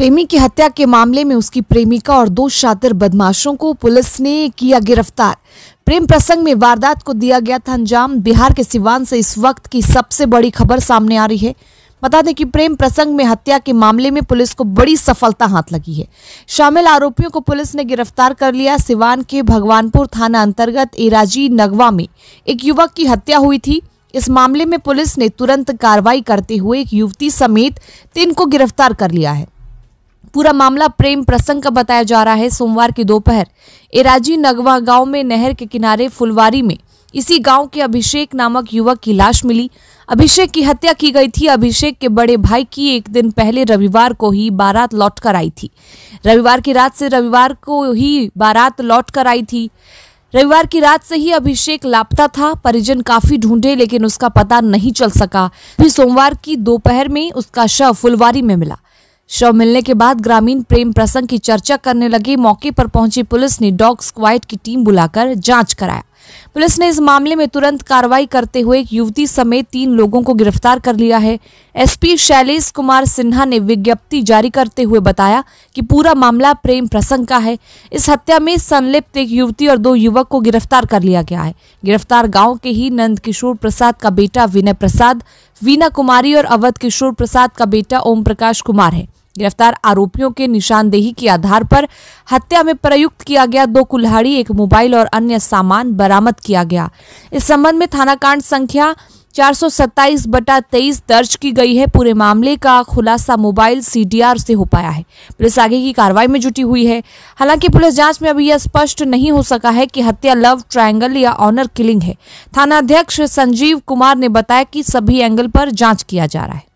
प्रेमी की हत्या के मामले में उसकी प्रेमिका और दो शातिर बदमाशों को पुलिस ने किया गिरफ़्तार। प्रेम प्रसंग में वारदात को दिया गया था अंजाम। बिहार के सिवान से इस वक्त की सबसे बड़ी खबर सामने आ रही है। बता दें कि प्रेम प्रसंग में हत्या के मामले में पुलिस को बड़ी सफलता हाथ लगी है। शामिल आरोपियों को पुलिस ने गिरफ़्तार कर लिया। सिवान के भगवानपुर थाना अंतर्गत एराजी नगवा में एक युवक की हत्या हुई थी। इस मामले में पुलिस ने तुरंत कार्रवाई करते हुए एक युवती समेत तीन को गिरफ़्तार कर लिया है। पूरा मामला प्रेम प्रसंग का बताया जा रहा है। सोमवार की दोपहर एराजी नगवा गाँव में नहर के किनारे फुलवारी में इसी गाँव के अभिषेक नामक युवक की लाश मिली। अभिषेक की हत्या की गई थी। अभिषेक के बड़े भाई की एक दिन पहले रविवार को ही बारात लौट कर आई थी। रविवार की रात से रविवार को ही बारात लौट कर आई थी। रविवार की रात से ही अभिषेक लापता था। परिजन काफ़ी ढूंढे, लेकिन उसका पता नहीं चल सका। फिर सोमवार की दोपहर में उसका शव फुलवारी में मिला। शव मिलने के बाद ग्रामीण प्रेम प्रसंग की चर्चा करने लगी। मौके पर पहुँची पुलिस ने डॉग स्क्वाड की टीम बुलाकर जाँच कराया। पुलिस ने इस मामले में तुरंत कार्रवाई करते हुए एक युवती समेत तीन लोगों को गिरफ़्तार कर लिया है। एसपी शैलेश कुमार सिन्हा ने विज्ञप्ति जारी करते हुए बताया कि पूरा मामला प्रेम प्रसंग का है। इस हत्या में संलिप्त एक युवती और दो युवक को गिरफ़्तार कर लिया गया है। गिरफ़्तार गाँव के ही नंद किशोर प्रसाद का बेटा विनय प्रसाद, वीना कुमारी और अवध किशोर प्रसाद का बेटा ओम प्रकाश कुमार है। गिरफ़्तार आरोपियों के निशानदेही के आधार पर हत्या में प्रयुक्त किया गया दो कुल्हाड़ी, एक मोबाइल और अन्य सामान बरामद किया गया। इस संबंध में थाना कांड संख्या 427 बटा तेईस दर्ज की गई है। पूरे मामले का खुलासा मोबाइल, सीडीआर से हो पाया है। पुलिस आगे की कार्रवाई में जुटी हुई है। हालाँकि पुलिस जाँच में अभी यह स्पष्ट नहीं हो सका है कि हत्या, लव, ट्रायंगल या ऑनर किलिंग है। थाना अध्यक्ष संजीव कुमार ने बताया कि सभी एंगल पर जाँच किया जा रहा है।